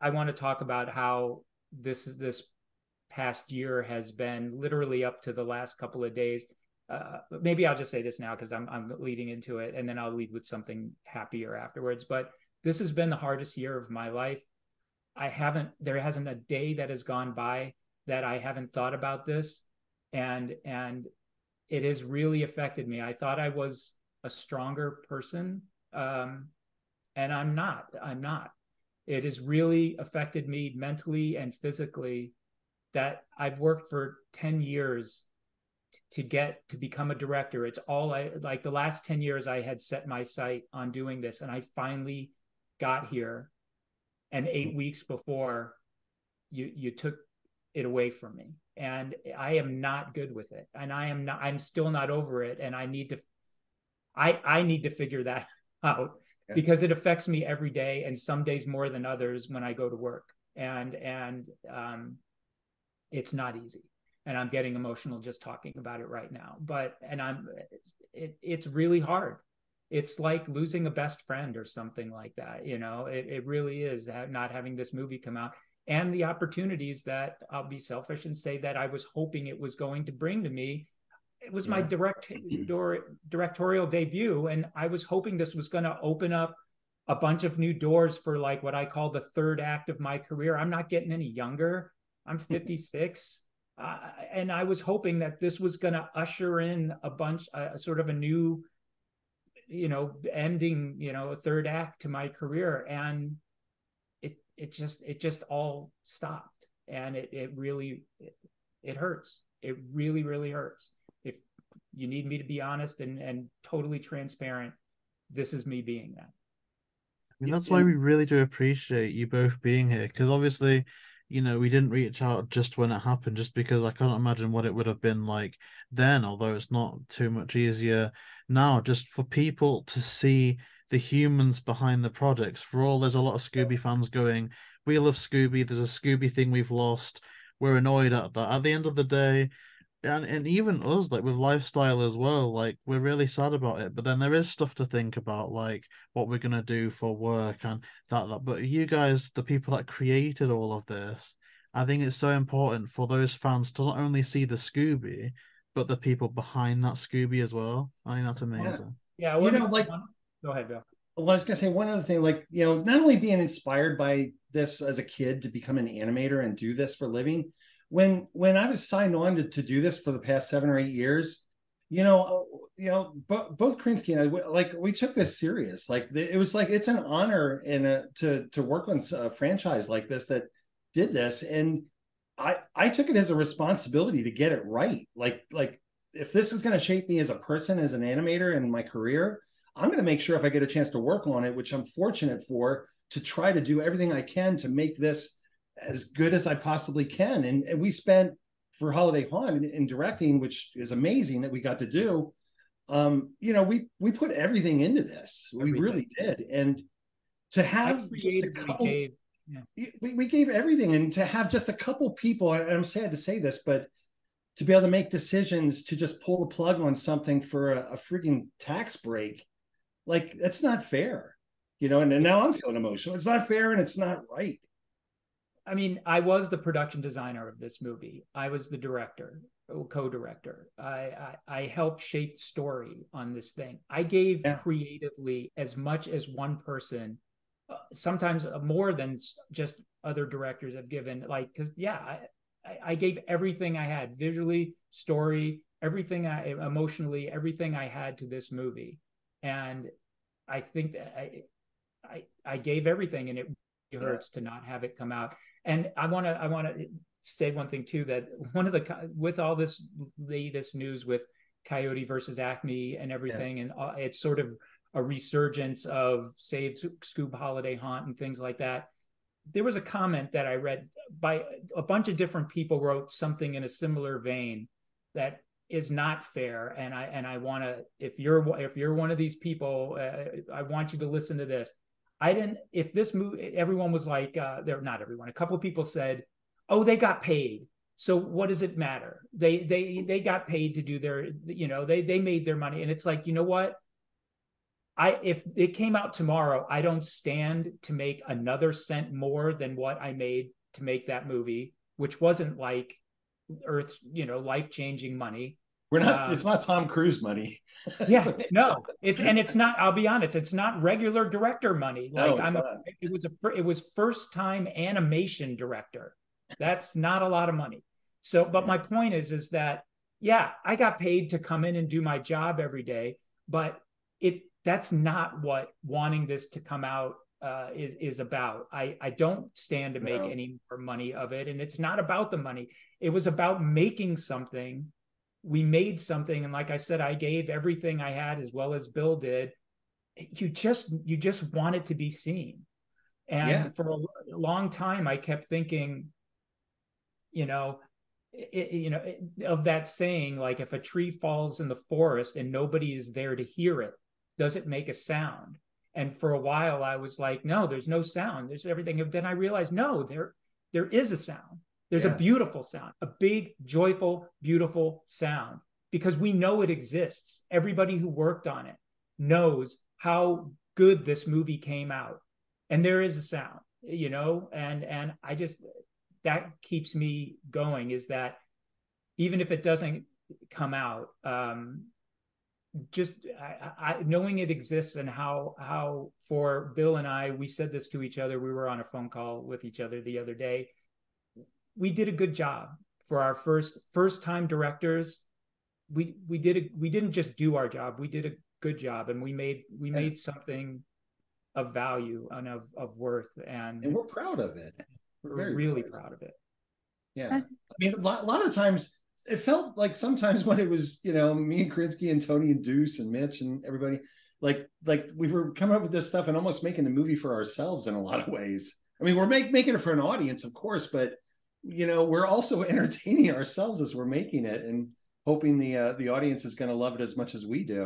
I want to talk about how this is this past year has been literally up to the last couple of days. Uh, maybe I'll just say this now because I'm I'm leading into it, and then I'll lead with something happier afterwards. But this has been the hardest year of my life. I haven't there hasn't a day that has gone by that I haven't thought about this, and and it has really affected me. I thought I was a stronger person, um, and I'm not. I'm not. It has really affected me mentally and physically. That I've worked for ten years to get to become a director. It's all I like. The last ten years, I had set my sight on doing this, and I finally got here. And eight mm-hmm. weeks before, you you took it away from me and i am not good with it and i am not i'm still not over it and i need to i i need to figure that out because it affects me every day and some days more than others when i go to work. And and um it's not easy. And i'm getting emotional just talking about it right now. But and i'm it's, it, it's really hard. It's like losing a best friend or something like that you know? It, it really is not having this movie come out and the opportunities that I'll be selfish and say that I was hoping it was going to bring to me. It was yeah. my direct directorial debut, and I was hoping this was going to open up a bunch of new doors for like what I call the third act of my career. I'm not getting any younger. I'm 56. Uh, and I was hoping that this was going to usher in a bunch, uh, sort of a new, you know, ending, you know, a third act to my career. And it it just it just all stopped and it, it really it, it hurts it really really hurts you need me to be honest and and totally transparent this is me being that I mean, that's why we really do appreciate you both being here because obviously, you know, we didn't reach out just when it happened, just because I can't imagine what it would have been like then, although it's not too much easier now, just for people to see the humans behind the projects. For all, there's a lot of Scooby fans going, "We love Scooby." There's a Scooby thing we've lost. We're annoyed at that. At the end of the day, and and even us, like with lifestyle as well, like we're really sad about it. But then there is stuff to think about, like what we're gonna do for work and that. that. But you guys, the people that created all of this, I think it's so important for those fans to not only see the Scooby, but the people behind that Scooby as well. I think that's amazing. Yeah, you know, like Go ahead, Bill. Well, I was gonna say one other thing, like you know, not only being inspired by this as a kid to become an animator and do this for living, when when I was signed on to, to do this for the past seven or eight years, you know, you know, bo- both Kurinsky and I, like, we took this serious. Like, the, it was like it's an honor and to to work on a franchise like this that did this, and I I took it as a responsibility to get it right. Like like if this is going to shape me as a person, as an animator, in my career, I'm going to make sure if I get a chance to work on it, which I'm fortunate for, to try to do everything I can to make this as good as I possibly can. And, and we spent for Holiday Haunt in, in, directing, which is amazing that we got to do. Um, you know, we we put everything into this. Everything. We really did. And to have just a couple, gave, yeah. we, we gave everything, and to have just a couple people, and I'm sad to say this, but to be able to make decisions to just pull the plug on something for a, a freaking tax break like that's not fair you know and, and now i'm feeling emotional it's not fair and it's not right i mean i was the production designer of this movie. I was the director co-director. I i, I helped shape story on this thing. I gave yeah. creatively as much as one person uh, sometimes more than just other directors have given like because yeah I, I gave everything i had visually story everything i emotionally everything i had to this movie. And I think that I I, I gave everything, and it hurts yeah. to not have it come out. And I want to I want to say one thing too that one of the with all this latest news with Coyote versus Acme and everything, yeah. and uh, it's sort of a resurgence of Save Scoob Holiday Haunt and things like that. There was a comment that I read by a bunch of different people wrote something in a similar vein that is not fair and i and i want to if you're if you're one of these people uh, i want you to listen to this i didn't if this movie everyone was like uh they're not everyone a couple people said oh they got paid. So what does it matter? They they they got paid to do their you know they they made their money. And it's like you know what? I if it came out tomorrow, I don't stand to make another cent more than what I made to make that movie, which wasn't like earth, you know, life-changing money. We're not. Uh, it's not Tom Cruise money. yeah, no. It's and it's not. I'll be honest. It's not regular director money. Like no, I'm. A, it was a. It was first time animation director. That's not a lot of money. So, but yeah. my point is, is that yeah, I got paid to come in and do my job every day, but it that's not what wanting this to come out uh, is is about. I I don't stand to make no. any more money of it, and it's not about the money. It was about making something. We made something, and like I said, I gave everything I had as well as Bill did. You just you just want it to be seen, and yeah. for a long time, I kept thinking, you know, it, you know, of that saying, like if a tree falls in the forest and nobody is there to hear it, does it make a sound? And for a while, I was like, no, there's no sound. There's everything. And then I realized, no, there, there is a sound. There's yeah. a beautiful sound, a big, joyful, beautiful sound, because we know it exists. Everybody who worked on it knows how good this movie came out, and there is a sound, you know. And and I just that keeps me going. Is that even if it doesn't come out, um, just I, I, knowing it exists and how how for Bill and I, we said this to each other. We were on a phone call with each other the other day. We did a good job for our first first time directors. We we did a, we didn't just do our job. We did a good job, and we made we made something of value and of of worth, and and we're proud of it. We're, we're really proud. proud of it. Yeah, I mean, a lot, a lot of times it felt like sometimes when it was you know me and Kurinsky and Tony and Deuce and Mitch and everybody like like we were coming up with this stuff and almost making the movie for ourselves in a lot of ways. I mean, we're make, making it for an audience, of course, but you know we're also entertaining ourselves as we're making it and hoping the uh, the audience is going to love it as much as we do.